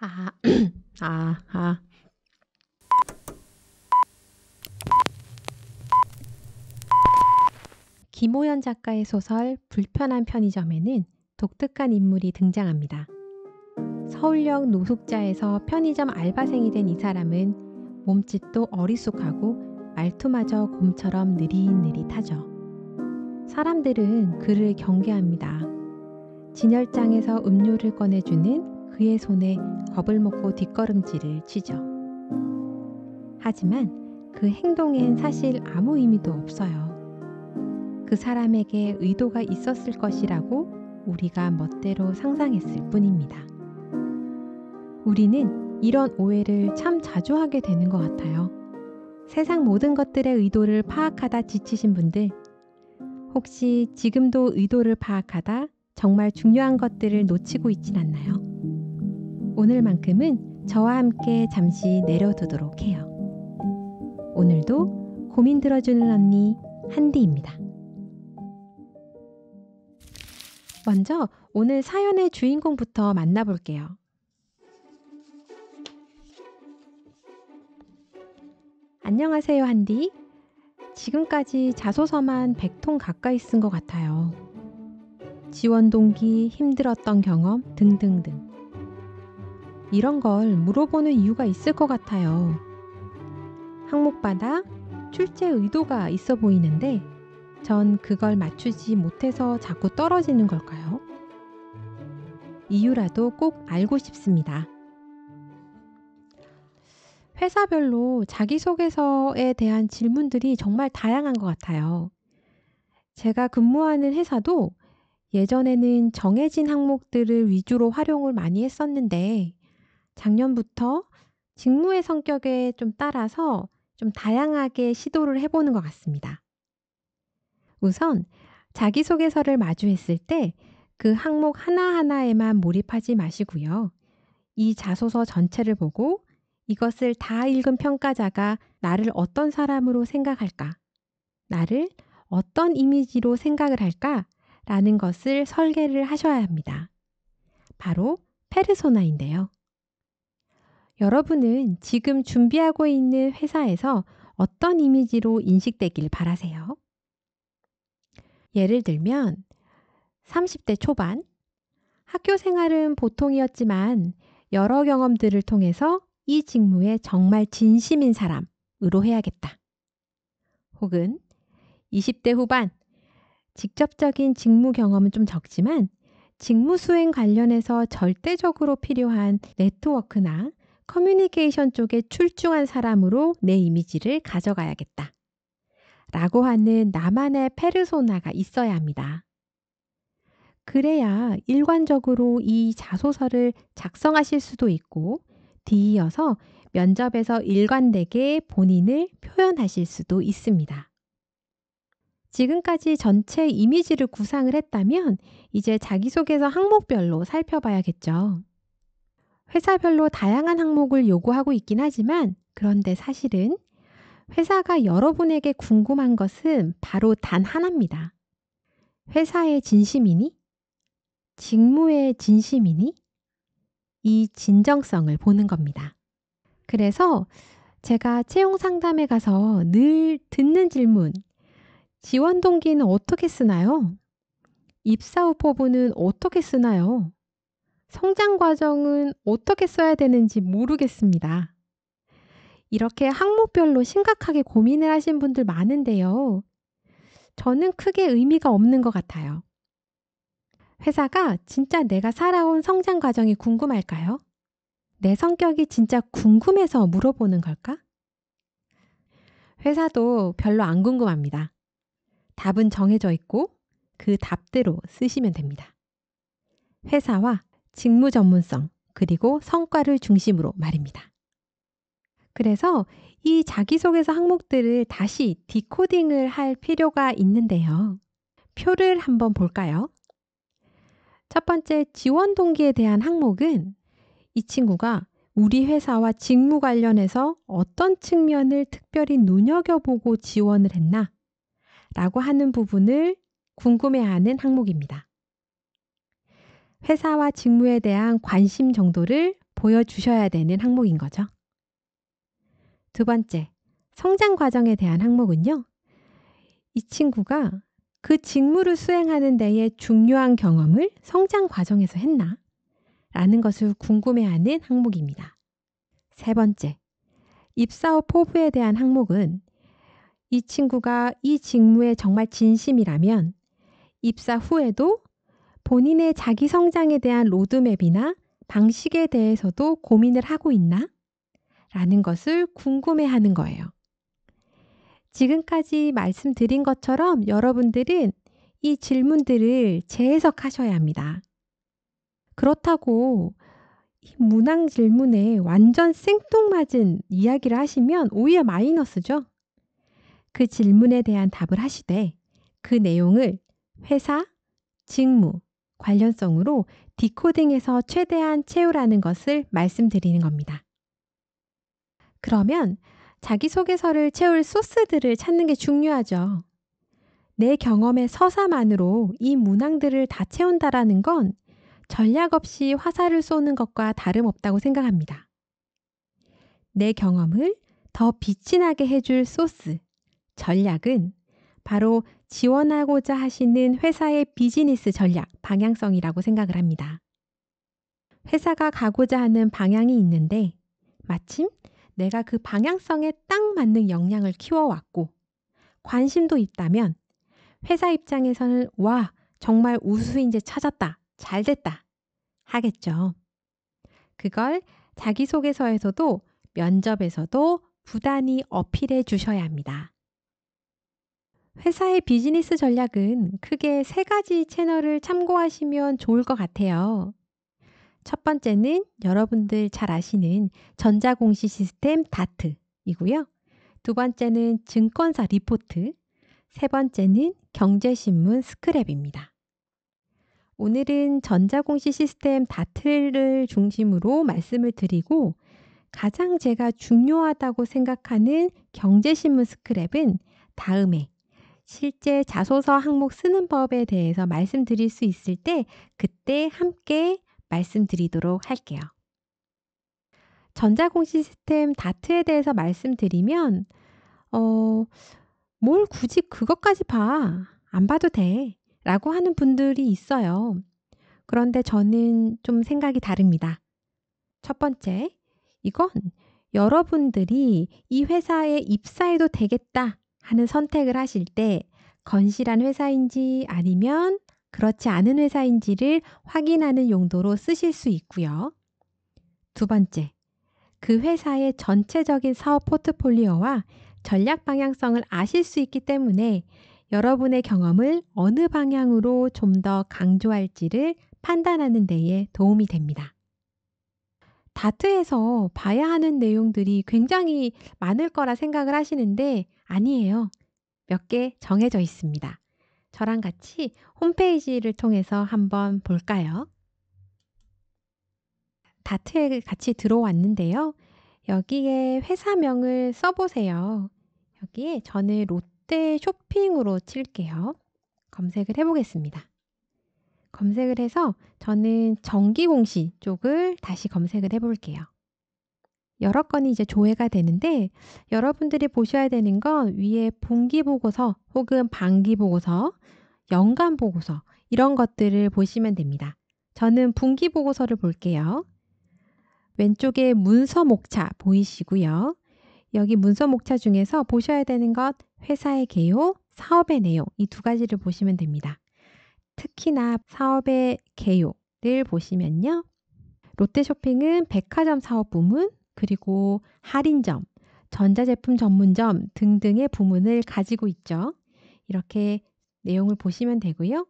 아, 아, 아. 김호연 작가의 소설 불편한 편의점에는 독특한 인물이 등장합니다. 서울역 노숙자에서 편의점 알바생이 된 이 사람은 몸짓도 어리숙하고 말투마저 곰처럼 느릿느릿하죠. 사람들은 그를 경계합니다. 진열장에서 음료를 꺼내주는 그의 손에 겁을 먹고 뒷걸음질을 치죠. 하지만 그 행동엔 사실 아무 의미도 없어요. 그 사람에게 의도가 있었을 것이라고 우리가 멋대로 상상했을 뿐입니다. 우리는 이런 오해를 참 자주 하게 되는 것 같아요. 세상 모든 것들의 의도를 파악하다 지치신 분들, 혹시 지금도 의도를 파악하다 정말 중요한 것들을 놓치고 있진 않나요? 오늘만큼은 저와 함께 잠시 내려두도록 해요. 오늘도 고민 들어주는 언니 한디입니다. 먼저 오늘 사연의 주인공부터 만나볼게요. 안녕하세요, 한디. 지금까지 자소서만 100통 가까이 쓴 것 같아요. 지원 동기, 힘들었던 경험 등등등. 이런 걸 물어보는 이유가 있을 것 같아요. 항목마다 출제 의도가 있어 보이는데 전 그걸 맞추지 못해서 자꾸 떨어지는 걸까요? 이유라도 꼭 알고 싶습니다. 회사별로 자기소개서에 대한 질문들이 정말 다양한 것 같아요. 제가 근무하는 회사도 예전에는 정해진 항목들을 위주로 활용을 많이 했었는데 작년부터 직무의 성격에 좀 따라서 좀 다양하게 시도를 해보는 것 같습니다. 우선 자기소개서를 마주했을 때 그 항목 하나하나에만 몰입하지 마시고요. 이 자소서 전체를 보고 이것을 다 읽은 평가자가 나를 어떤 사람으로 생각할까? 나를 어떤 이미지로 생각을 할까? 라는 것을 설계를 하셔야 합니다. 바로 페르소나인데요. 여러분은 지금 준비하고 있는 회사에서 어떤 이미지로 인식되길 바라세요? 예를 들면 30대 초반 학교 생활은 보통이었지만 여러 경험들을 통해서 이 직무에 정말 진심인 사람으로 해야겠다. 혹은 20대 후반 직접적인 직무 경험은 좀 적지만 직무 수행 관련해서 절대적으로 필요한 네트워크나 커뮤니케이션 쪽에 출중한 사람으로 내 이미지를 가져가야겠다. 라고 하는 나만의 페르소나가 있어야 합니다. 그래야 일관적으로 이 자소서를 작성하실 수도 있고 뒤이어서 면접에서 일관되게 본인을 표현하실 수도 있습니다. 지금까지 전체 이미지를 구상을 했다면 이제 자기소개서 항목별로 살펴봐야겠죠. 회사별로 다양한 항목을 요구하고 있긴 하지만 그런데 사실은 회사가 여러분에게 궁금한 것은 바로 단 하나입니다. 회사의 진심이니? 직무의 진심이니? 이 진정성을 보는 겁니다. 그래서 제가 채용 상담에 가서 늘 듣는 질문, 지원 동기는 어떻게 쓰나요? 입사 후 포부는 어떻게 쓰나요? 성장 과정은 어떻게 써야 되는지 모르겠습니다. 이렇게 항목별로 심각하게 고민을 하신 분들 많은데요. 저는 크게 의미가 없는 것 같아요. 회사가 진짜 내가 살아온 성장 과정이 궁금할까요? 내 성격이 진짜 궁금해서 물어보는 걸까? 회사도 별로 안 궁금합니다. 답은 정해져 있고 그 답대로 쓰시면 됩니다. 회사와 직무 전문성 그리고 성과를 중심으로 말입니다. 그래서 이 자기소개서 항목들을 다시 디코딩을 할 필요가 있는데요. 표를 한번 볼까요? 첫 번째 지원 동기에 대한 항목은 이 친구가 우리 회사와 직무 관련해서 어떤 측면을 특별히 눈여겨보고 지원을 했나? 라고 하는 부분을 궁금해하는 항목입니다. 회사와 직무에 대한 관심 정도를 보여주셔야 되는 항목인 거죠. 두 번째, 성장 과정에 대한 항목은요. 이 친구가 그 직무를 수행하는 데에 중요한 경험을 성장 과정에서 했나? 라는 것을 궁금해하는 항목입니다. 세 번째, 입사 후 포부에 대한 항목은 이 친구가 이 직무에 정말 진심이라면 입사 후에도 본인의 자기 성장에 대한 로드맵이나 방식에 대해서도 고민을 하고 있나? 라는 것을 궁금해 하는 거예요. 지금까지 말씀드린 것처럼 여러분들은 이 질문들을 재해석하셔야 합니다. 그렇다고 이 문항 질문에 완전 생뚱맞은 이야기를 하시면 오히려 마이너스죠. 그 질문에 대한 답을 하시되 그 내용을 회사, 직무, 관련성으로 디코딩해서 최대한 채우라는 것을 말씀드리는 겁니다. 그러면 자기소개서를 채울 소스들을 찾는 게 중요하죠. 내 경험의 서사만으로 이 문항들을 다 채운다라는 건 전략 없이 화살을 쏘는 것과 다름없다고 생각합니다. 내 경험을 더 빛이 나게 해줄 소스, 전략은 바로 지원하고자 하시는 회사의 비즈니스 전략, 방향성이라고 생각을 합니다. 회사가 가고자 하는 방향이 있는데 마침 내가 그 방향성에 딱 맞는 역량을 키워왔고 관심도 있다면 회사 입장에서는 와, 정말 우수인재 찾았다. 잘 됐다. 하겠죠. 그걸 자기소개서에서도 면접에서도 부단히 어필해 주셔야 합니다. 회사의 비즈니스 전략은 크게 세 가지 채널을 참고하시면 좋을 것 같아요. 첫 번째는 여러분들 잘 아시는 전자공시 시스템 다트이고요. 두 번째는 증권사 리포트, 세 번째는 경제신문 스크랩입니다. 오늘은 전자공시 시스템 다트를 중심으로 말씀을 드리고 가장 제가 중요하다고 생각하는 경제신문 스크랩은 다음에 실제 자소서 항목 쓰는 법에 대해서 말씀드릴 수 있을 때 그때 함께 말씀드리도록 할게요. 전자공시 시스템 다트에 대해서 말씀드리면 어, 뭘 굳이 그것까지 봐. 안 봐도 돼. 라고 하는 분들이 있어요. 그런데 저는 좀 생각이 다릅니다. 첫 번째, 이건 여러분들이 이 회사에 입사해도 되겠다 하는 선택을 하실 때 건실한 회사인지 아니면 그렇지 않은 회사인지를 확인하는 용도로 쓰실 수 있고요. 두 번째, 그 회사의 전체적인 사업 포트폴리오와 전략 방향성을 아실 수 있기 때문에 여러분의 경험을 어느 방향으로 좀 더 강조할지를 판단하는 데에 도움이 됩니다. 다트에서 봐야 하는 내용들이 굉장히 많을 거라 생각을 하시는데 아니에요. 몇 개 정해져 있습니다. 저랑 같이 홈페이지를 통해서 한번 볼까요? 다트에 같이 들어왔는데요. 여기에 회사명을 써보세요. 여기에 저는 롯데 쇼핑으로 칠게요. 검색을 해보겠습니다. 검색을 해서 저는 정기공시 쪽을 다시 검색을 해볼게요. 여러 건이 이제 조회가 되는데 여러분들이 보셔야 되는 건 위에 분기 보고서 혹은 반기 보고서, 연간 보고서 이런 것들을 보시면 됩니다. 저는 분기 보고서를 볼게요. 왼쪽에 문서 목차 보이시고요. 여기 문서 목차 중에서 보셔야 되는 것 회사의 개요, 사업의 내용 이 두 가지를 보시면 됩니다. 특히나 사업의 개요를 보시면요. 롯데쇼핑은 백화점 사업 부문, 그리고 할인점, 전자제품 전문점 등등의 부문을 가지고 있죠. 이렇게 내용을 보시면 되고요.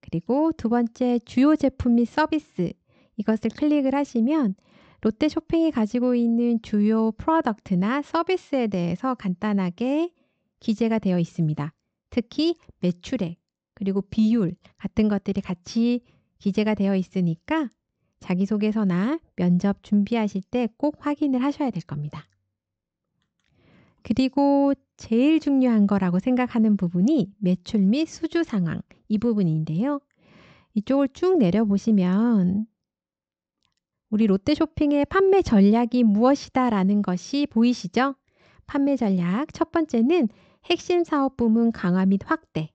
그리고 두 번째 주요 제품 및 서비스 이것을 클릭을 하시면 롯데 쇼핑이 가지고 있는 주요 product나 서비스에 대해서 간단하게 기재가 되어 있습니다. 특히 매출액 그리고 비율 같은 것들이 같이 기재가 되어 있으니까 자기소개서나 면접 준비하실 때 꼭 확인을 하셔야 될 겁니다. 그리고 제일 중요한 거라고 생각하는 부분이 매출 및 수주 상황 이 부분인데요. 이쪽을 쭉 내려보시면 우리 롯데 쇼핑의 판매 전략이 무엇이다 라는 것이 보이시죠? 판매 전략 첫 번째는 핵심 사업 부문 강화 및 확대.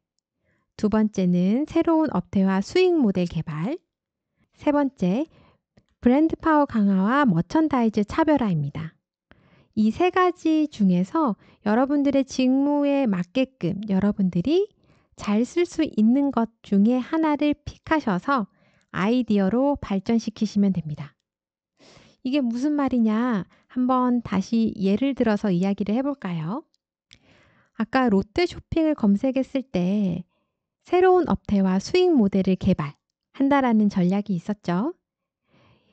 두 번째는 새로운 업태와 수익 모델 개발. 세 번째, 브랜드 파워 강화와 merchandise 차별화입니다. 이 세 가지 중에서 여러분들의 직무에 맞게끔 여러분들이 잘 쓸 수 있는 것 중에 하나를 픽하셔서 아이디어로 발전시키시면 됩니다. 이게 무슨 말이냐? 한번 다시 예를 들어서 이야기를 해볼까요? 아까 롯데 쇼핑을 검색했을 때 새로운 업태와 수익 모델을 개발 한다라는 전략이 있었죠.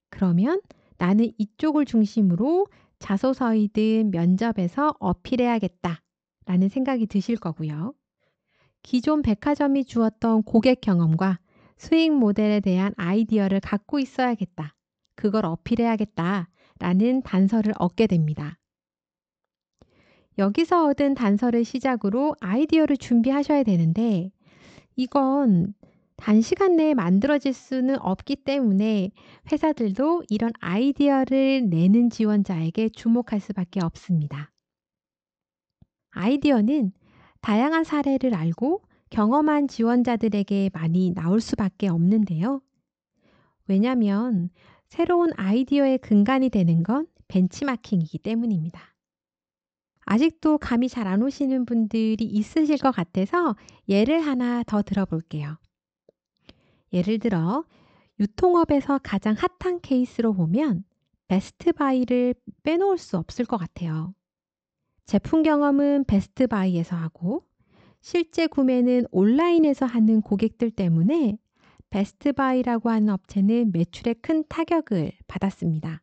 그러면 나는 이쪽을 중심으로 자소서이든 면접에서 어필해야겠다 라는 생각이 드실 거고요. 기존 백화점이 주었던 고객 경험과 수익 모델에 대한 아이디어를 갖고 있어야겠다. 그걸 어필해야겠다. 라는 단서를 얻게 됩니다. 여기서 얻은 단서를 시작으로 아이디어를 준비하셔야 되는데 이건 단시간 내에 만들어질 수는 없기 때문에 회사들도 이런 아이디어를 내는 지원자에게 주목할 수밖에 없습니다. 아이디어는 다양한 사례를 알고 경험한 지원자들에게 많이 나올 수밖에 없는데요. 왜냐하면 새로운 아이디어의 근간이 되는 건 벤치마킹이기 때문입니다. 아직도 감이 잘 안 오시는 분들이 있으실 것 같아서 예를 하나 더 들어볼게요. 예를 들어 유통업에서 가장 핫한 케이스로 보면 베스트바이를 빼놓을 수 없을 것 같아요. 제품 경험은 베스트바이에서 하고 실제 구매는 온라인에서 하는 고객들 때문에 베스트바이라고 하는 업체는 매출에 큰 타격을 받았습니다.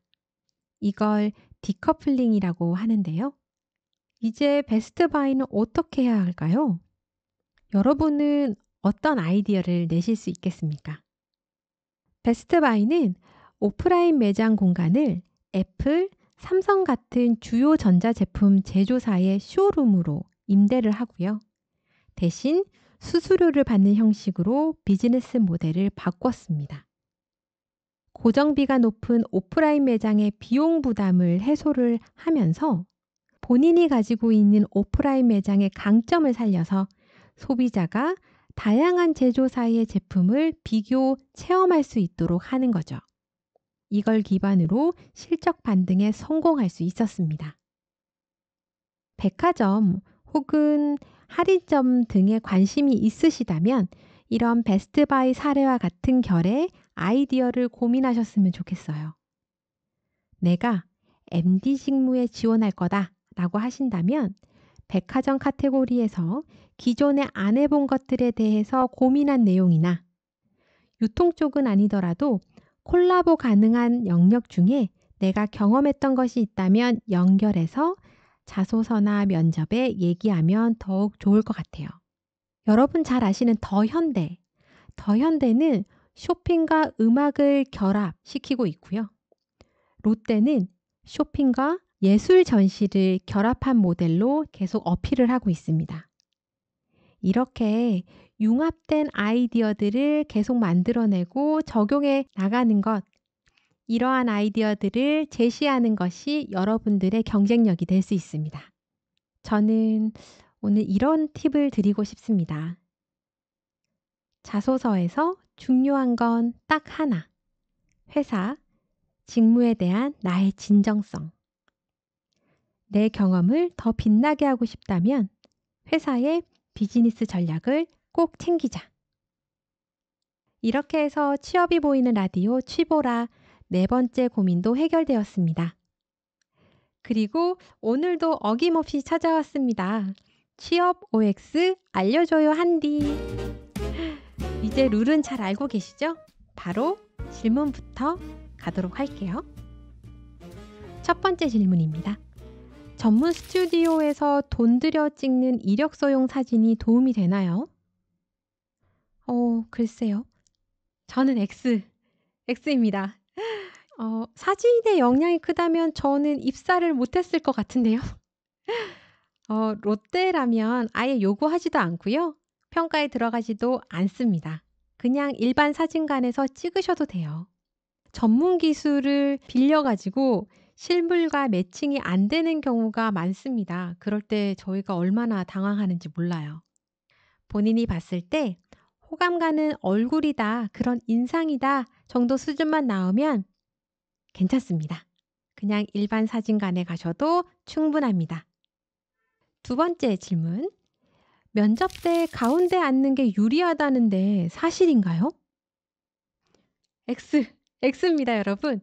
이걸 decoupling이라고 하는데요. 이제 베스트바이는 어떻게 해야 할까요? 여러분은 어떤 아이디어를 내실 수 있겠습니까? 베스트바이는 오프라인 매장 공간을 애플, 삼성 같은 주요 전자제품 제조사의 쇼룸으로 임대를 하고요. 대신 수수료를 받는 형식으로 비즈니스 모델을 바꿨습니다. 고정비가 높은 오프라인 매장의 비용 부담을 해소를 하면서 본인이 가지고 있는 오프라인 매장의 강점을 살려서 소비자가 다양한 제조사의 제품을 비교 체험할 수 있도록 하는 거죠. 이걸 기반으로 실적 반등에 성공할 수 있었습니다. 백화점 혹은 할인점 등에 관심이 있으시다면 이런 베스트바이 사례와 같은 결의 아이디어를 고민하셨으면 좋겠어요. 내가 MD 직무에 지원할 거다 라고 하신다면 백화점 카테고리에서 기존에 안 해본 것들에 대해서 고민한 내용이나 유통 쪽은 아니더라도 콜라보 가능한 영역 중에 내가 경험했던 것이 있다면 연결해서 자소서나 면접에 얘기하면 더욱 좋을 것 같아요. 여러분 잘 아시는 더현대. 더현대는 쇼핑과 음악을 결합시키고 있고요. 롯데는 쇼핑과 예술 전시를 결합한 모델로 계속 어필을 하고 있습니다. 이렇게 융합된 아이디어들을 계속 만들어내고 적용해 나가는 것, 이러한 아이디어들을 제시하는 것이 여러분들의 경쟁력이 될 수 있습니다. 저는 오늘 이런 팁을 드리고 싶습니다. 자소서에서 중요한 건 딱 하나. 회사, 직무에 대한 나의 진정성. 내 경험을 더 빛나게 하고 싶다면 회사의 비즈니스 전략을 꼭 챙기자. 이렇게 해서 취업이 보이는 라디오 취보라 네 번째 고민도 해결되었습니다. 그리고 오늘도 어김없이 찾아왔습니다. 취업 OX 알려줘요 한디. 이제 룰은 잘 알고 계시죠? 바로 질문부터 가도록 할게요. 첫 번째 질문입니다. 전문 스튜디오에서 돈 들여 찍는 이력서용 사진이 도움이 되나요? 어, 글쎄요. 저는 X, X입니다. 어, 사진의 영향이 크다면 저는 입사를 못했을 것 같은데요. 어, 롯데라면 아예 요구하지도 않고요. 평가에 들어가지도 않습니다. 그냥 일반 사진관에서 찍으셔도 돼요. 전문 기술을 빌려가지고 실물과 매칭이 안 되는 경우가 많습니다. 그럴 때 저희가 얼마나 당황하는지 몰라요. 본인이 봤을 때 호감 가는 얼굴이다, 그런 인상이다 정도 수준만 나오면 괜찮습니다. 그냥 일반 사진관에 가셔도 충분합니다. 두 번째 질문. 면접 때 가운데 앉는 게 유리하다는데 사실인가요? X, X입니다, 여러분.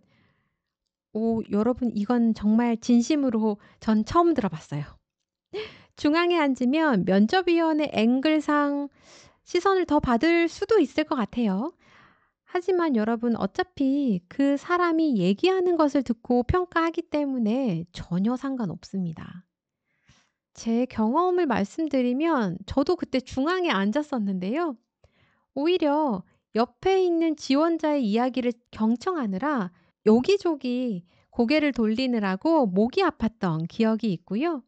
오, 여러분, 이건 정말 진심으로 전 처음 들어봤어요. 중앙에 앉으면 면접위원의 앵글상 시선을 더 받을 수도 있을 것 같아요. 하지만 여러분, 어차피 그 사람이 얘기하는 것을 듣고 평가하기 때문에 전혀 상관없습니다. 제 경험을 말씀드리면 저도 그때 중앙에 앉았었는데요. 오히려 옆에 있는 지원자의 이야기를 경청하느라 여기저기 고개를 돌리느라고 목이 아팠던 기억이 있고요.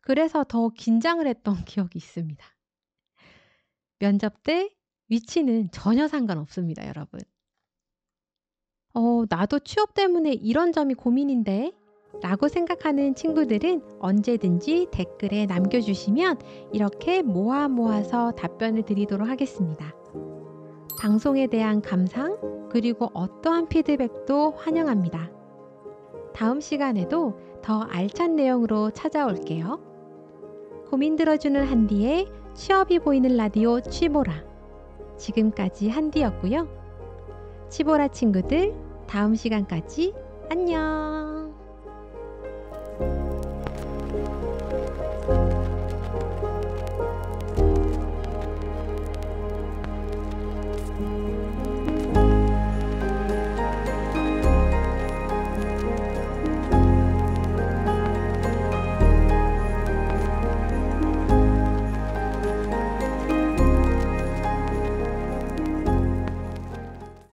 그래서 더 긴장을 했던 기억이 있습니다. 면접 때 위치는 전혀 상관없습니다, 여러분. 어, 나도 취업 때문에 이런 점이 고민인데 라고 생각하는 친구들은 언제든지 댓글에 남겨주시면 이렇게 모아 모아서 답변을 드리도록 하겠습니다. 방송에 대한 감상 그리고 어떠한 피드백도 환영합니다. 다음 시간에도 더 알찬 내용으로 찾아올게요. 고민 들어주는 한디의 취업이 보이는 라디오 취보라. 지금까지 한디였고요. 치보라 친구들, 다음 시간까지 안녕!